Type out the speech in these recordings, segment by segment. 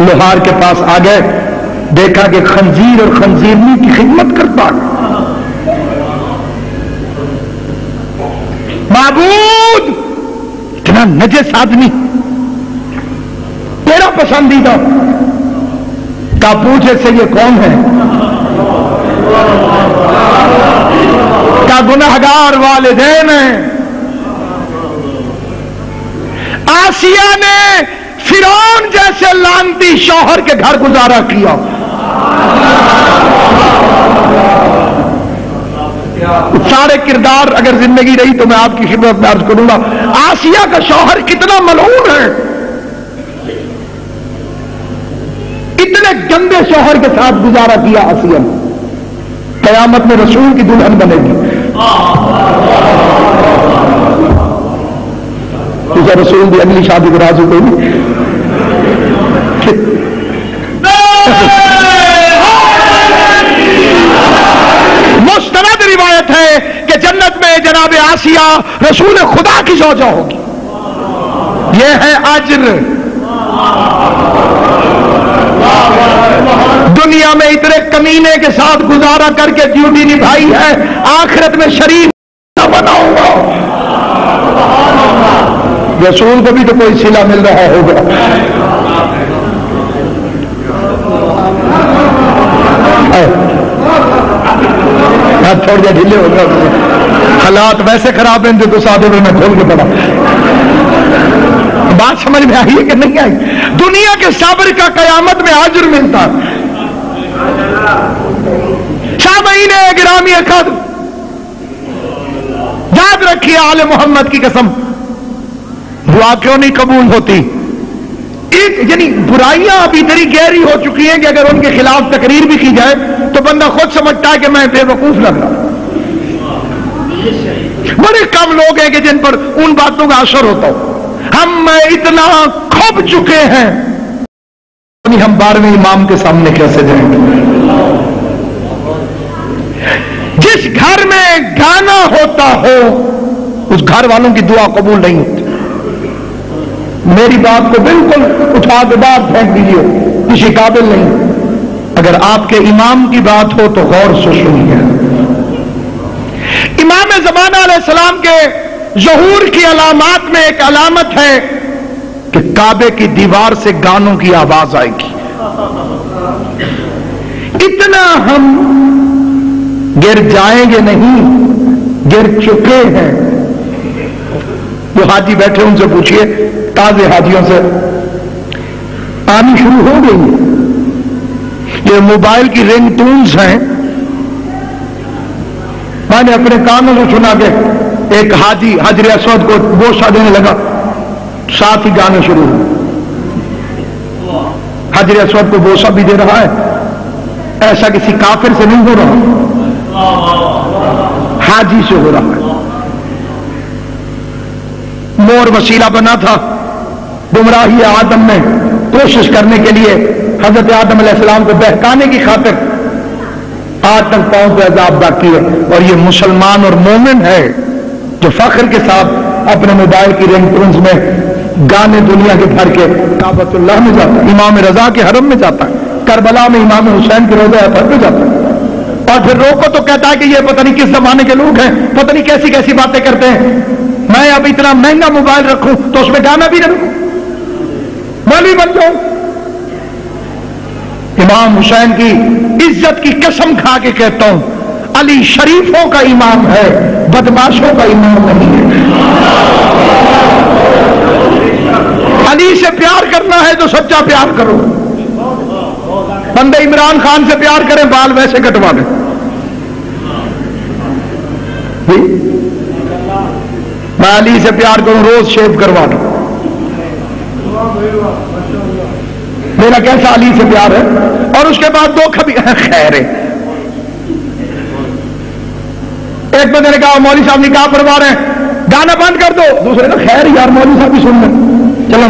लोहार के पास आ गए, देखा कि खंजीर और खंजीरनी की खिदमत करता माबूद! इतना नजस आदमी। तेरा पसंदीदा। का पूछे से ये कौन है? क्या गुनाहगार वाले हैं? आसिया ने फिरौन जैसे लानती शौहर के घर गुजारा किया। सारे किरदार अगर ज़िंदगी रही तो मैं आपकी खिदमत में अर्ज़ करूँगा। आसिया का शौहर कितना मलून है? इतने गंदे शौहर के साथ गुजारा किया आसिया ने। कयामत में रसूल की दुल्हन बनेगी। तुझे रसूल की अगली शादी को राजू कोई मुस्तरद रिवायत है कि जन्नत में जनाब आसिया रसूल खुदा की जोजा होगी। यह है अज्र दुनिया में इतने कमीने के साथ गुजारा करके ड्यूटी निभाई है? आखिरत में शरीर न बनाऊँगा रसूल को भी तो कोई सिला मिल रहा होगा। हाथ छोड़ दिया ढीले हो गए हालात वैसे खराब हैं जो तो सादे में खोल के पड़ा बात समझ में आई है कि नहीं आई? दुनिया के साबर का कयामत में हाजिर मिलता। छह महीने गिरामी कद याद रखिए आले मोहम्मद की कसम। दुआ क्यों नहीं कबूल होती। एक, यानी बुराइयाँ अब इतनी गहरी हो चुकी हैं कि अगर उनके खिलाफ तकरीर भी की जाए तो बंदा खुद समझता है कि मैं बेवकूफ़ लग रहा बड़े कम लोग हैं कि जिन पर उन बातों का असर होता हो। हम मैं इतना खप चुके हैं। यानी हम बारहवें इमाम के सामने कैसे जाएँगे? जिस घर में गाना होता हो, उस घर वालों की दुआ कबूल नहीं होती। मेरी बात को बिल्कुल उठा के बात फेंक दीजिए, किसी काबिल नहीं। अगर आपके इमाम की बात हो तो गौर से सुनिए। इमाम जमाना सलाम के जहूर की अलामत में एक अलामत है कि काबे की दीवार से गानों की आवाज़ आएगी। इतना हम गिर जाएँगे नहीं, गिर चुके हैं। जो हाजी बैठे उनसे पूछिए। ताजे हाजियों से। आनी शुरू हो गई। है ये मोबाइल की रिंग टून्स हैं। मैंने अपने कानों से सुना के एक हाजी, हजर असवद को बोसा देने लगा। साथ ही गाने शुरू हुए। हजर असवद को बोसा भी दे रहा है। ऐसा किसी काफिर से नहीं हो रहा। हाजी से हो रहा है। मोर वसीला बना था। गुमराही आदम में कोशिश करने के लिए हज़रत आदम सलाम को बहकाने की खातिर आज तक पाँव पे अजाब बाकी है। और ये मुसलमान और मोमिन है जो फख्र के साथ अपने मोबाइल की रिंगटोन्स में गाने दुनिया के भर के काबतुल्लाह में जाता है, इमाम रजा के हरम में जाता है, करबला में इमाम हुसैन के रोजा पर पे जाता है। और फिर रोको तो कहता है कि ये पता नहीं किस जमाने के लोग हैं, पता नहीं कैसी कैसी बातें करते हैं। मैं अब इतना महँगा मोबाइल रखूँ तो उसमें गाना भी रखूँ मौलवी बन जाऊँ। इमाम हुसैन की इज़्ज़त की कसम खा के कहता हूँ, अली शरीफों का इमाम है, बदमाशों का इमाम नहीं है। अली से प्यार करना है तो सच्चा प्यार करो। बंदे इमरान खान से प्यार करें, बाल वैसे कटवा दें। मैं अली से प्यार करूँ, रोज शेव करवा दूँ। मेरा कैसा अली से प्यार है? और उसके बाद दो खबी खैर है। एक बंदे ने कहा मौली साहब निकाह परवा रहे हैं, गाना बंद कर दो। दूसरे ने खैर यार मौली साहब भी सुन लें। चलो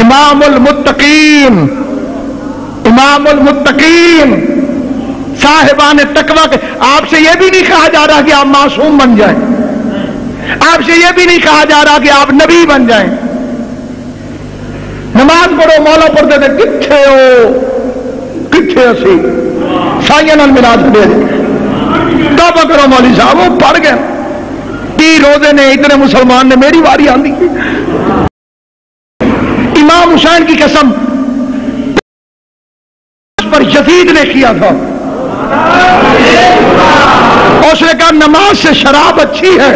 इमामुल मुत्तकीन। इमामुल मुत्तकीन। साहिबान तकवा के, आपसे यह भी नहीं कहा जा रहा कि आप मासूम बन जाए। आपसे यह भी नहीं कहा जा रहा कि आप नबी बन जाए। नमाज़ पढ़ो, मौला पढ़ते थे किथे हो? किथे असी साइया नाल मिला दे करो मौली साहब, वो पढ़ गए। ती रोज़े ने, इतने मुसलमान ने, मेरी वारी आंदी इमाम हुसैन की कसम, पर यजीद ने किया था। उसने कहा, नमाज़ से शराब अच्छी है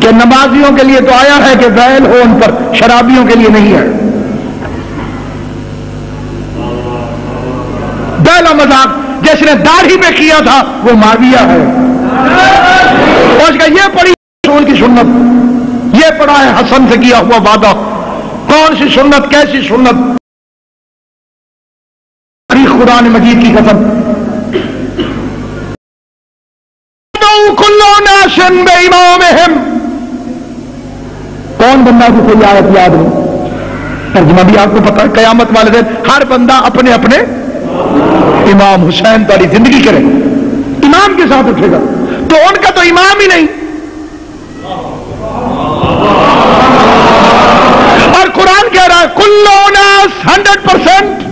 कि नमाजियों के लिए तो आया है कि बैल हो, उन पर शराबियों के लिए नहीं है। बैला मज़ाक, जिसने दाढ़ी पे किया था, वो माविया है। उसका ये पड़ी रसूल की सुन्नत। ये पड़ा है हसन से किया हुआ वादा। कौन सी सुन्नत, कैसी सुन्नत? खुदा ने मजीद की कसम। इमाम कौन बंदा कोई आयत याद नहीं तर्जमा भी आपको पता है कयामत वाले दिन हर बंदा अपने अपने इमाम हुसैन तारी ज़िंदगी करे। इमाम के साथ उठेगा। तो उनका तो इमाम ही नहीं। और कुरान कह रहा है कुल्लो हंड्रेड परसेंट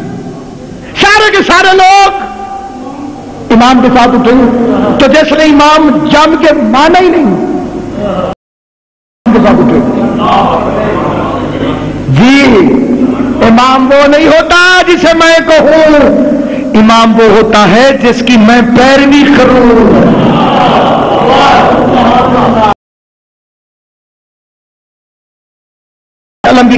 सारे के सारे लोग इमाम के साथ उठे। तो जैसे इमाम जम के माना ही नहीं। के साथ उठे। जी, इमाम वो नहीं होता जिसे मैं कहूँ। इमाम वो होता है जिसकी मैं पैरवी करूँ। अलम